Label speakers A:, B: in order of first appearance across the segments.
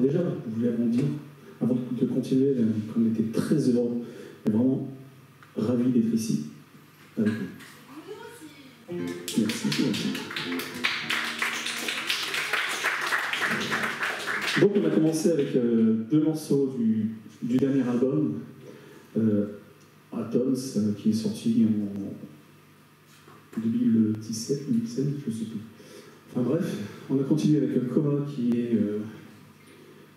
A: déjà, je voulais vous dire, avant de continuer, euh, qu'on était très heureux et vraiment ravis d'être ici avec vous. Merci. Donc on a commencé avec euh, deux morceaux du, dernier album, euh, Atoms, qui est sorti en 2017, 2016, je ne sais plus. Enfin bref, on a continué avec un Coma qui est,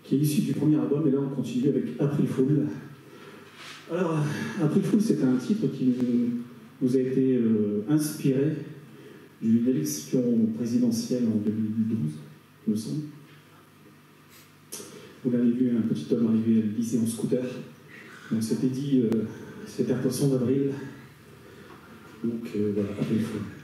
A: qui est issu du premier album, et là on continue avec April Fool. Alors, April Fool, c'est un titre qui nous, a été euh, inspiré d'une élection présidentielle en 2012, il me semble. Vous l'avez vu, un petit homme arrivé à l'Élysée en scooter. On s'était dit, euh, c'était un poisson d'avril. Donc euh, voilà, April Fool.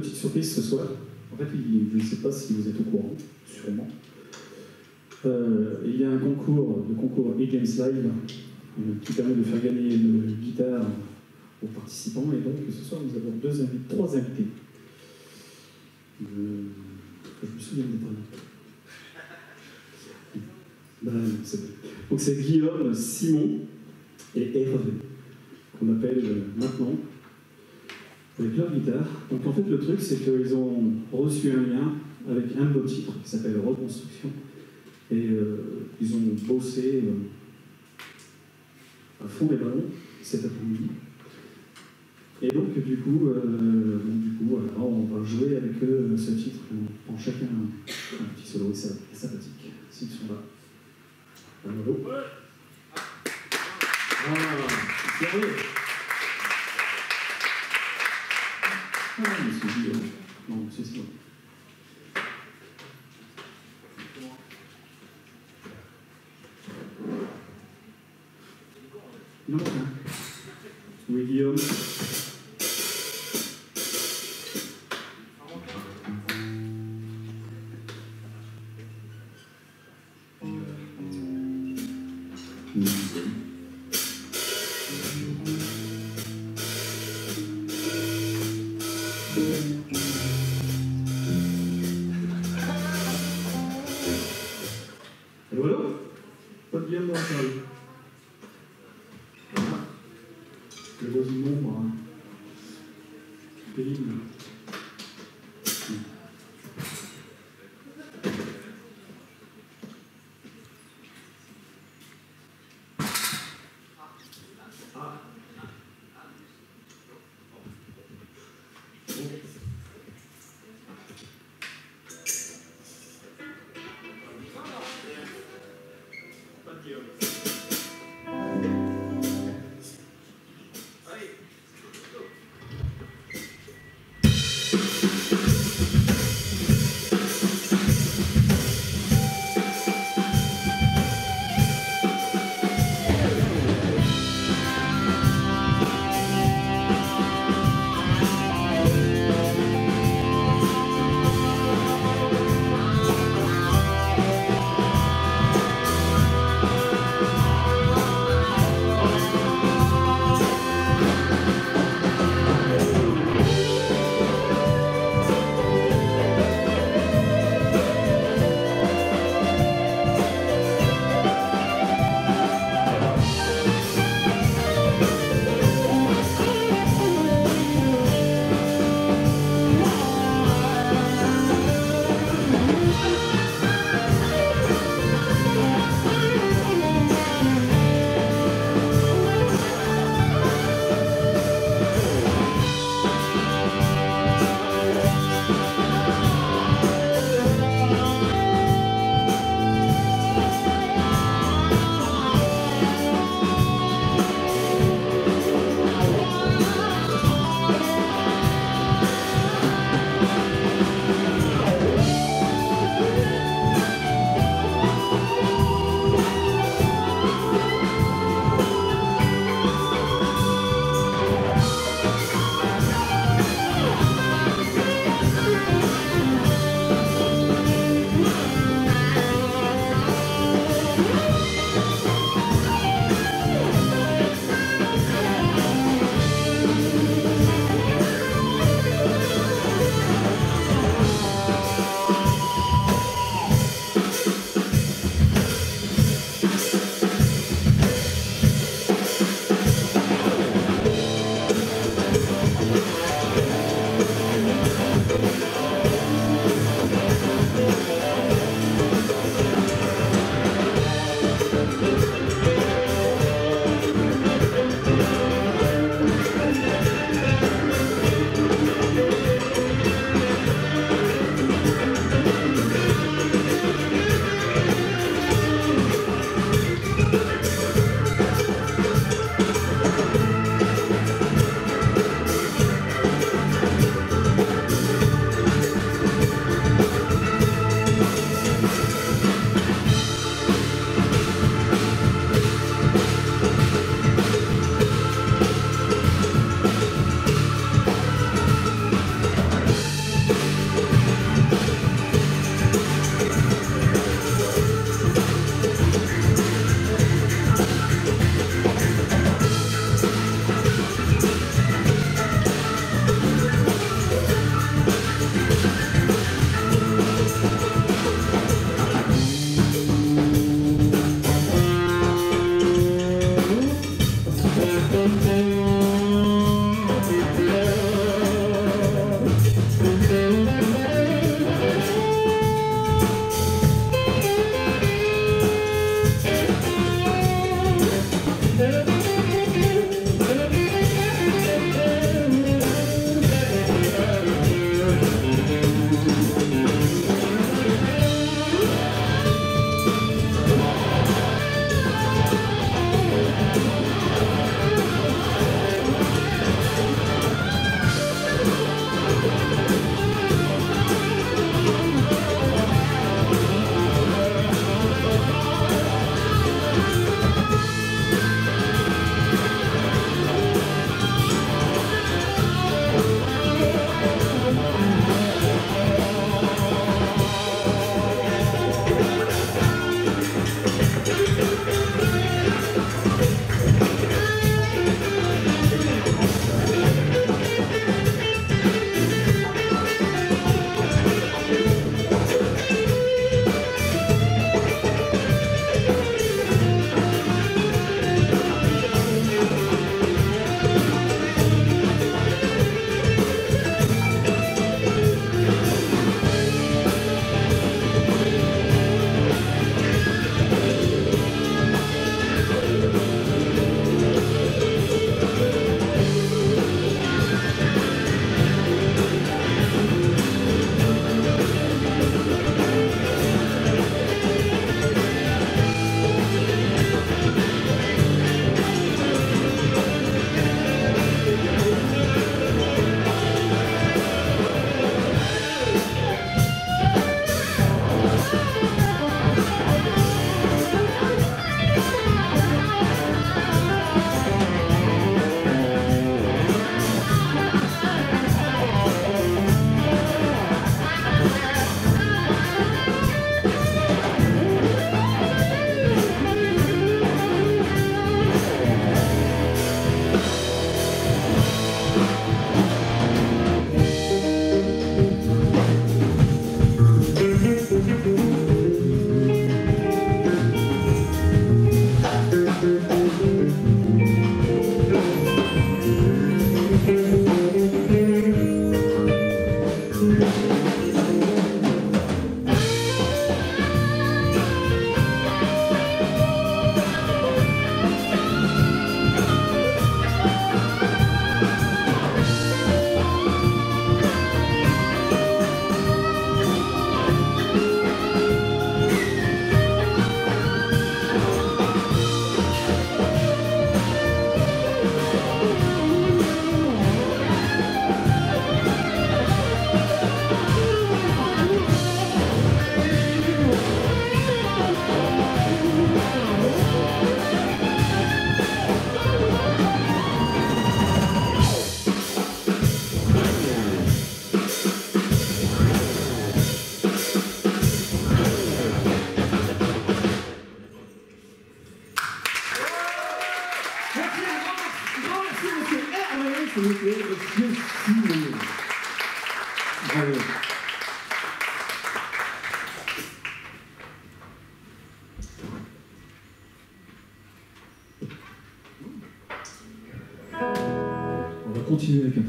A: Petite surprise ce soir. En fait, je ne sais pas si vous êtes au courant, sûrement. Euh, il y a un concours, le concours e-Games Live, euh, qui permet de faire gagner une guitare aux participants. Et donc, ce soir, nous avons deux invités, trois invités. Euh, je me souviens des prénoms. Ben, donc, c'est Guillaume, Simon et Hervé, qu'on appelle maintenant avec leur guitare. Donc en fait, le truc, c'est qu'ils ont reçu un lien avec un de vos titres qui s'appelle Reconstruction. Et euh, ils ont bossé euh, à fond les ballons cet après-midi. Et donc, du coup, euh, du coup on va jouer avec eux ce titre. Prend chacun un, petit solo sympathique, s'ils sont là. Un sérieux Ah, mais c'est ça. Hein.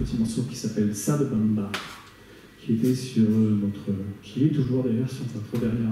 A: Petit morceau qui s'appelle Sad Bamba, qui était sur notre, qui est toujours d'ailleurs sur notre dernier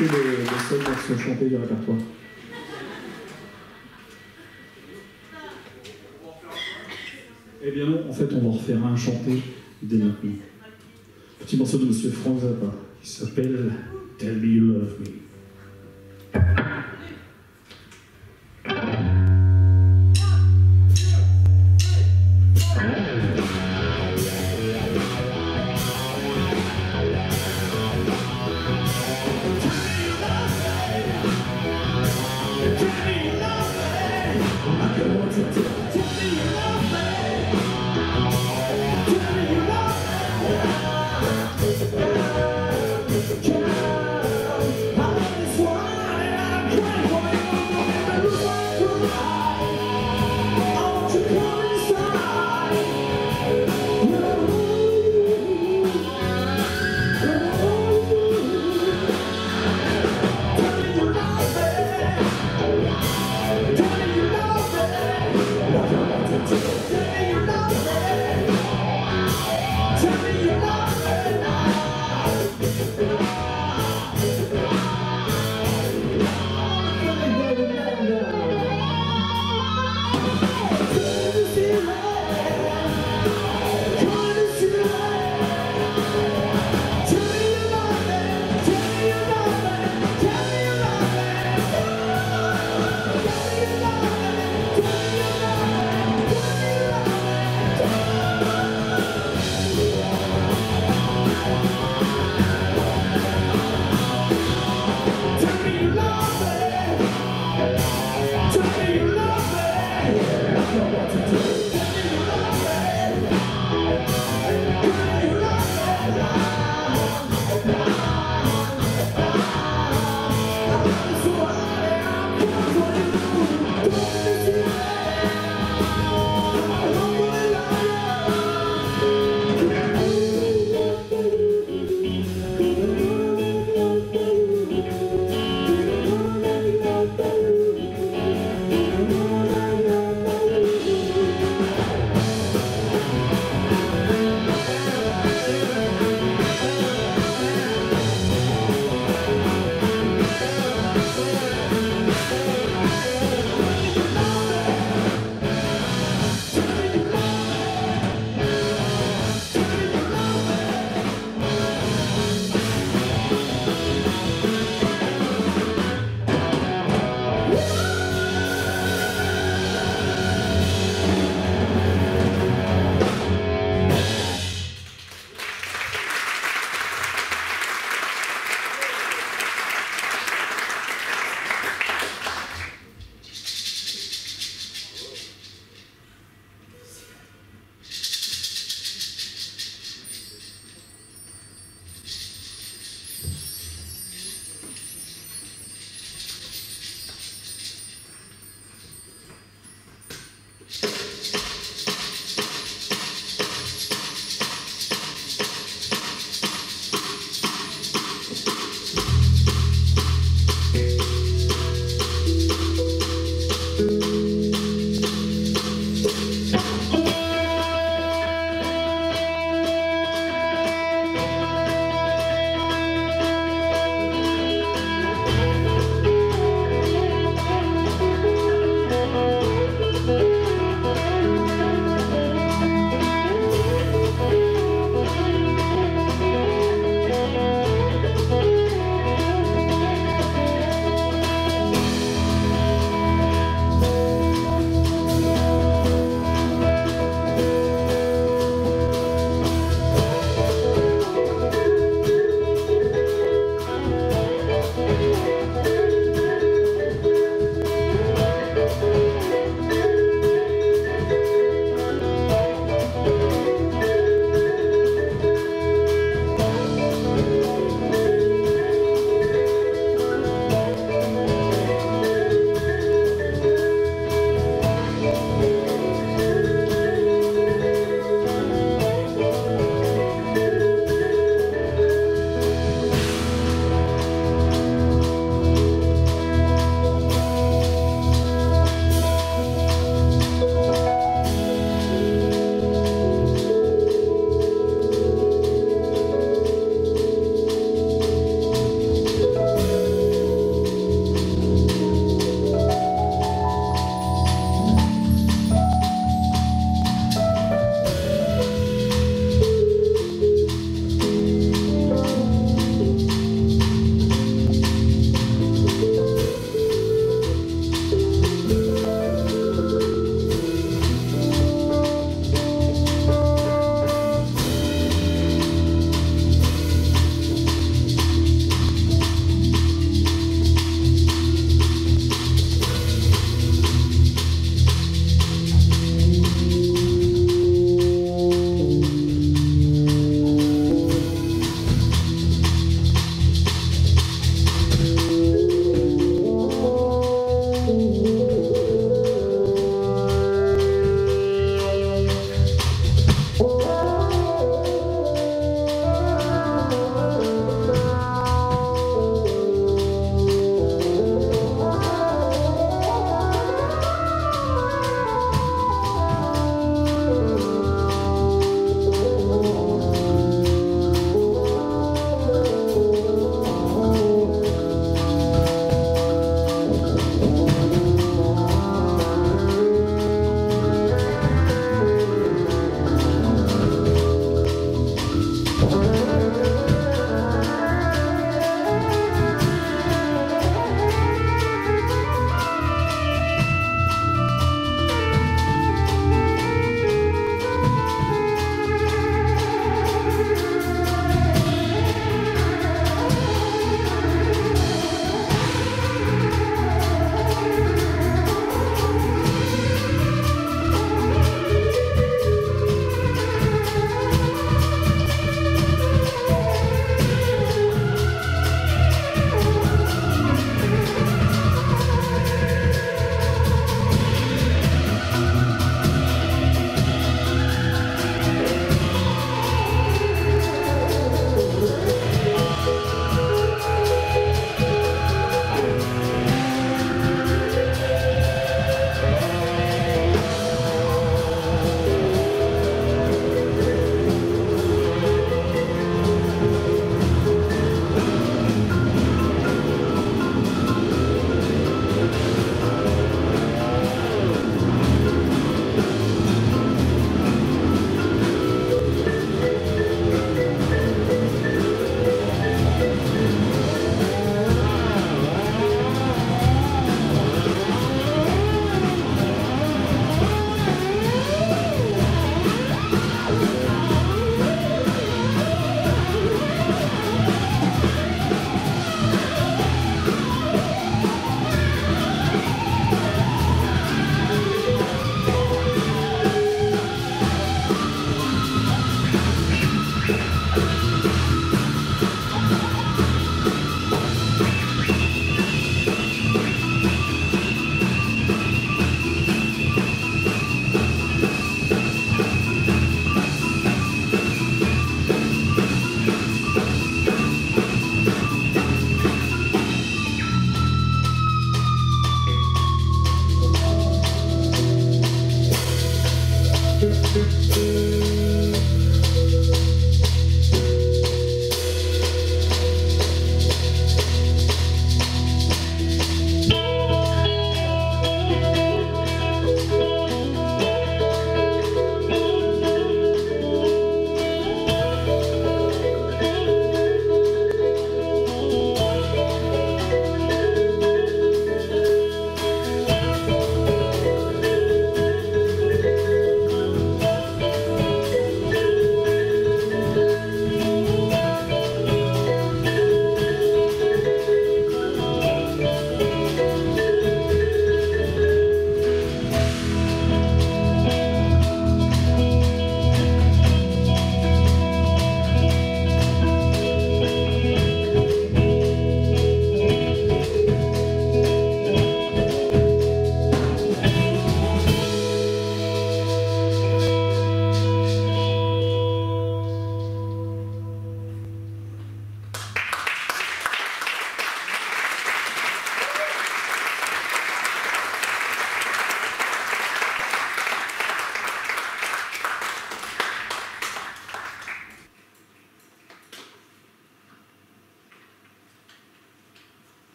A: vous dire que c'était le, le seul morceau chanté du répertoire. Eh bien non, en fait, on va refaire un chanté dès maintenant. Petit morceau de Monsieur Frank Zappa qui s'appelle Tell Me You Love Me.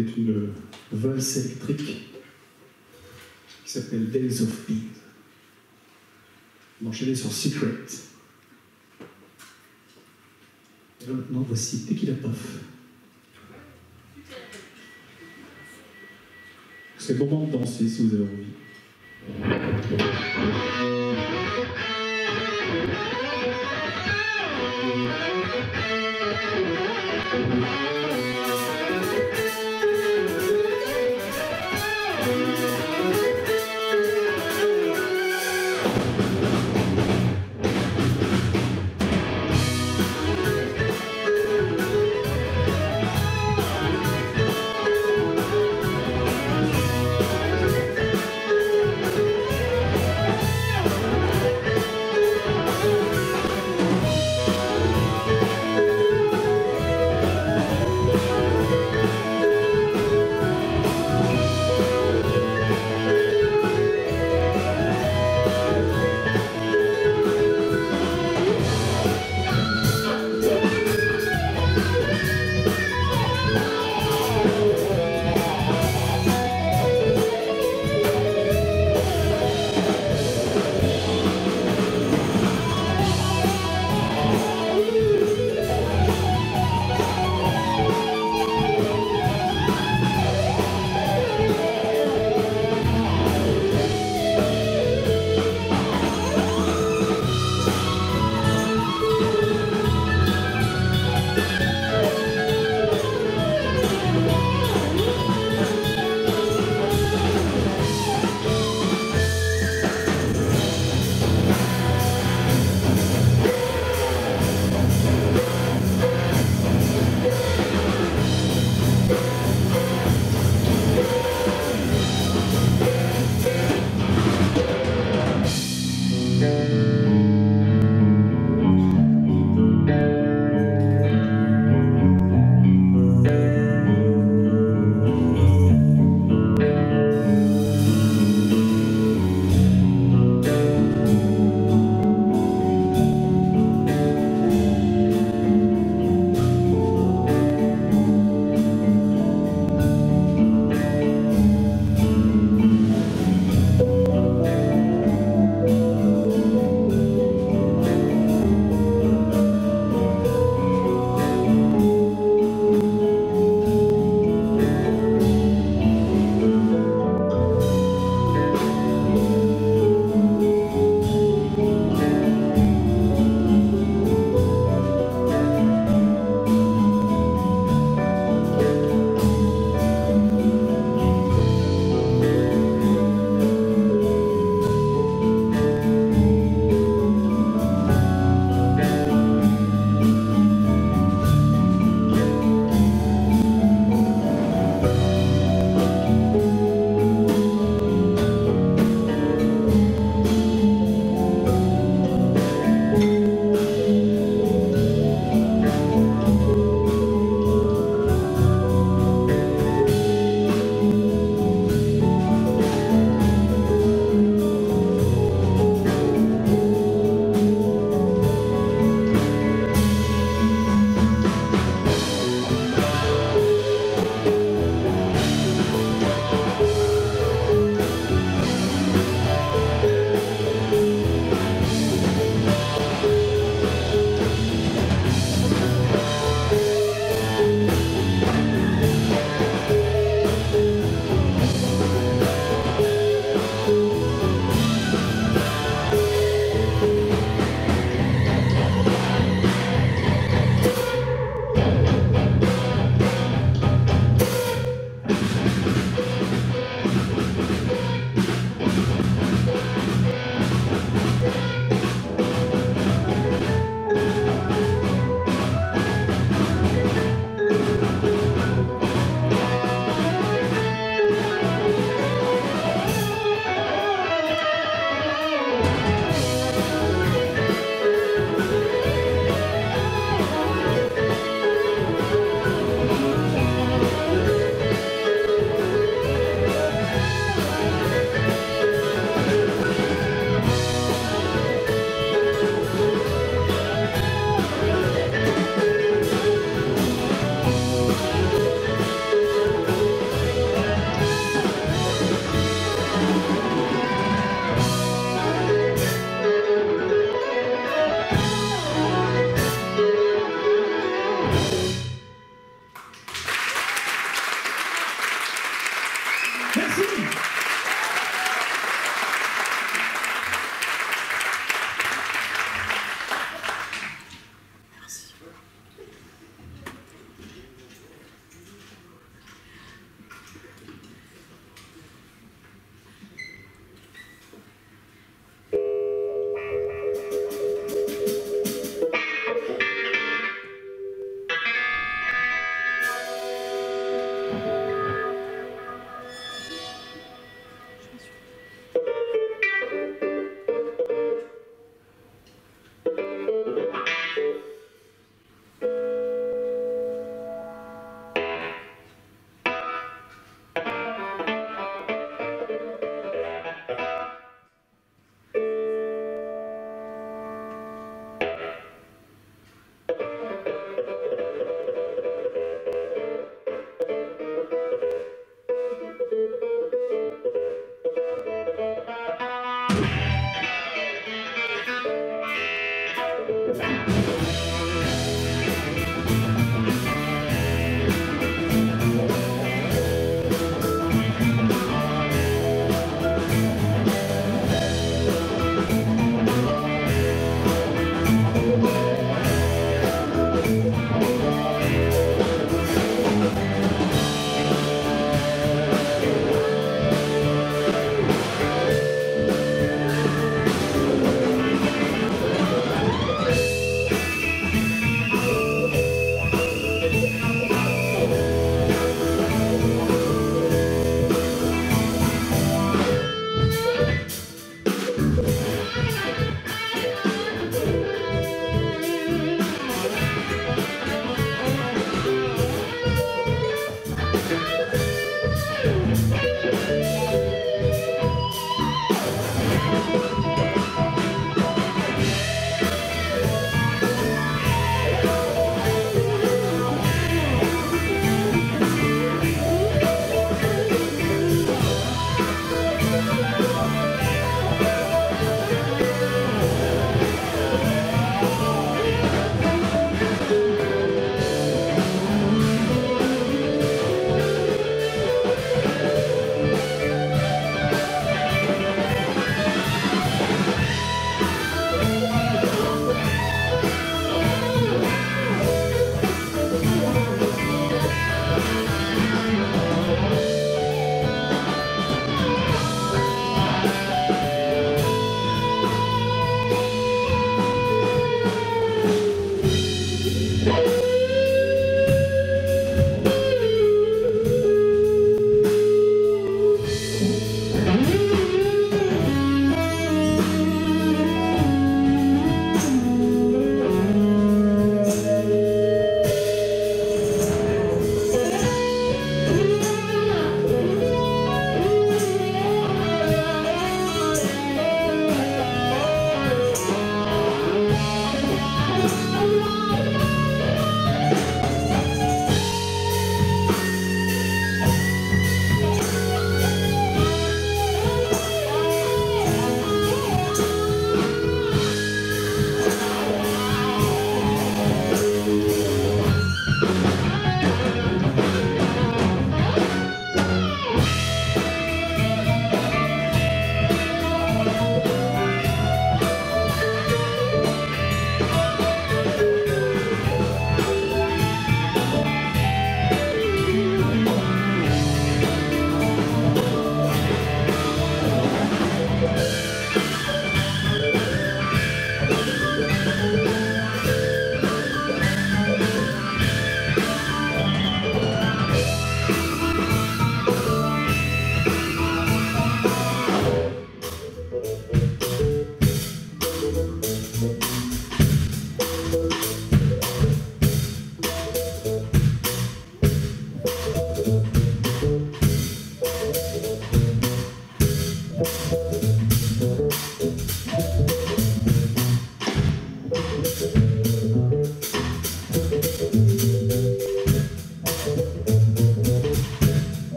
A: Était une valse électrique qui s'appelle Days of Beat. On sur Secret. Et là maintenant, voici Tequila Puff. C'est le moment de danser si vous avez envie.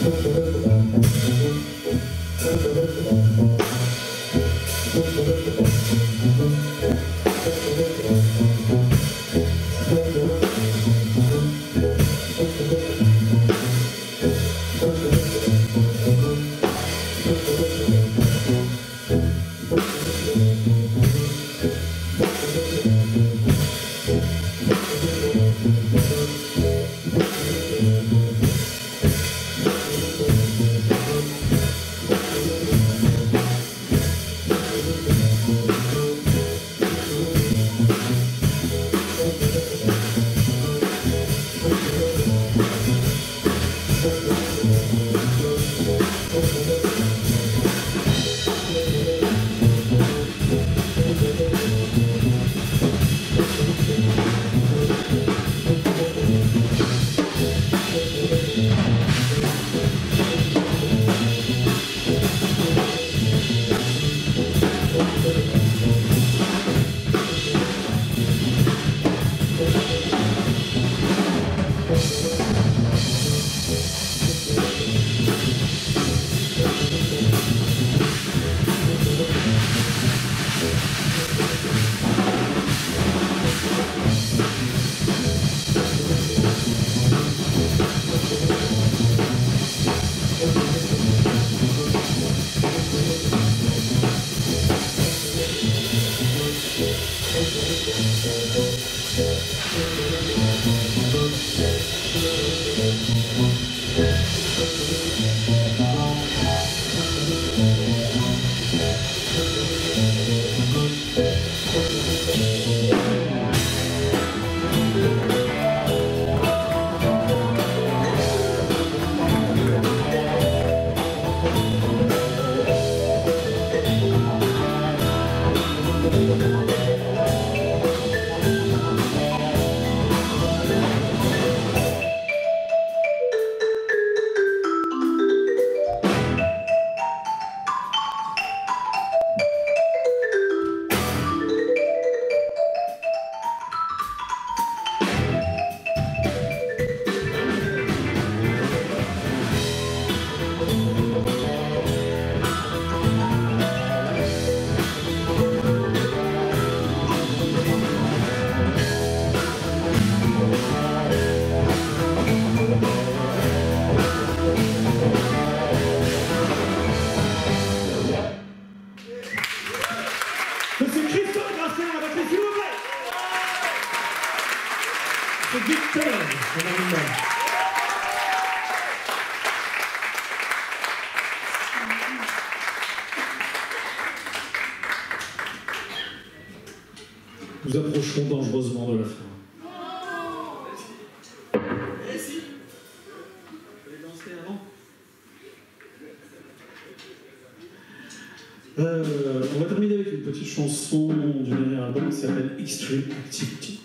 B: Thank you.
A: Nous approchons dangereusement de la fin. Euh, on va terminer avec une petite chanson du dernier album qui s'appelle Extreme Activity.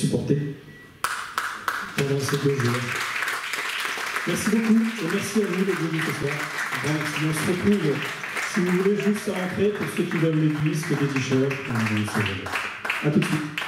A: Supportés pendant ces deux jours. Merci beaucoup et merci à vous d'être venus ce. On se retrouve, si vous voulez, juste à rentrer pour ceux qui veulent les disques, des t-shirts. A tout de suite.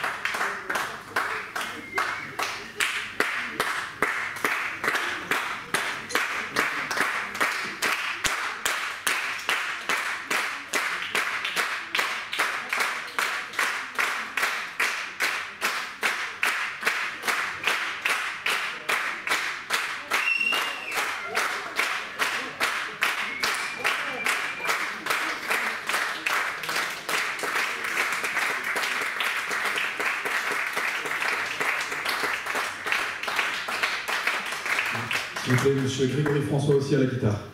B: Monsieur Grégory François aussi à la guitare.